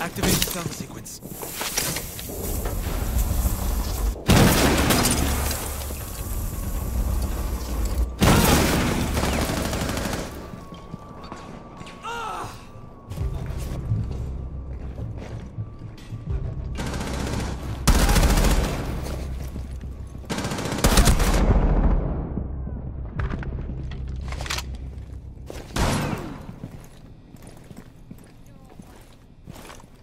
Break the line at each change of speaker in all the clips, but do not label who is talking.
Activating stealth sequence.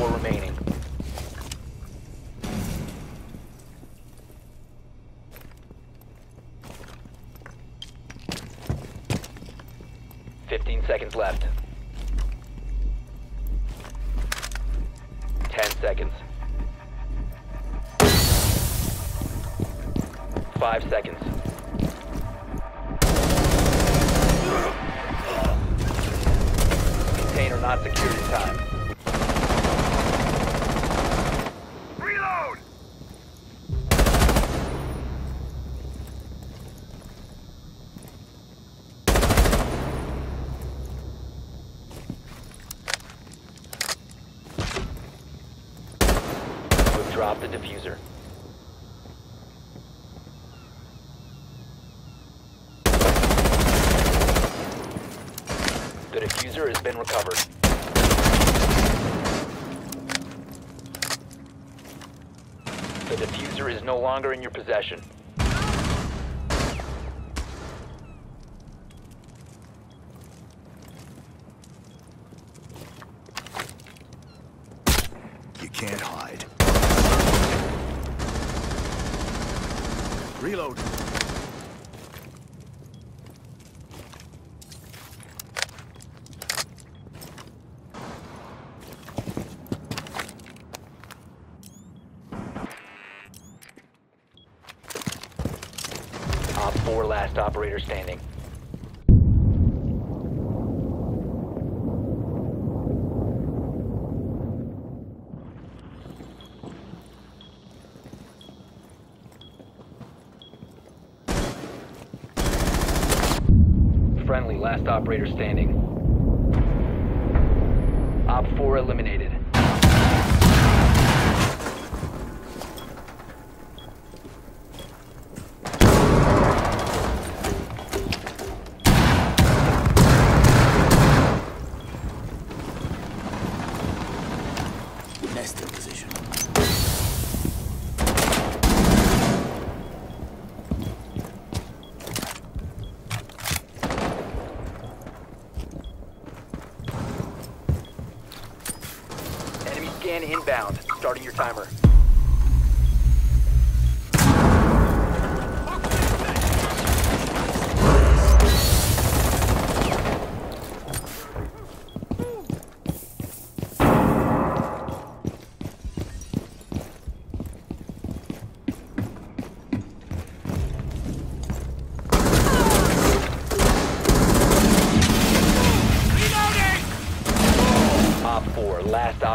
four remaining. Fifteen seconds left. Ten seconds. Five seconds. Container not secured in time. The defuser. The defuser has been recovered. The defuser is no longer in your possession.
You can't hide. Reload.
Op 4 last operator standing. Friendly last operator standing. Op 4 eliminated.
Nest in position.
Scan inbound. Starting your timer.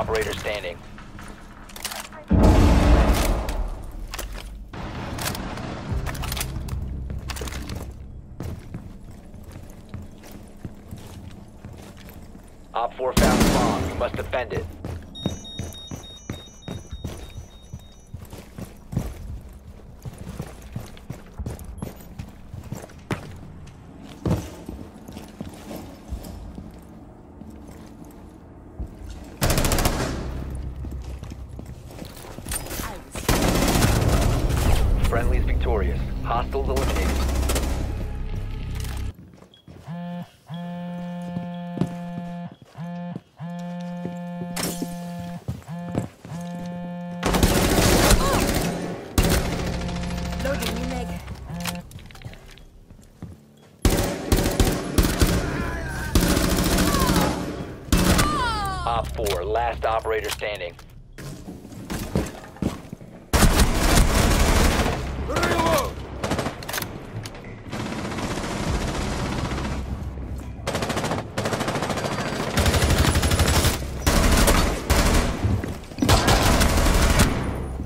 Operator standing. Op 4 found the bomb. You must defend it. Friendly is victorious. Hostiles eliminated. 4, last operator standing.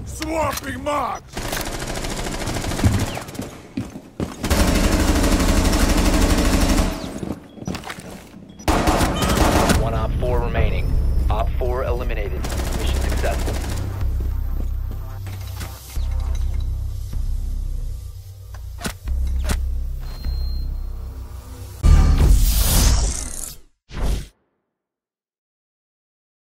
Swapping marks!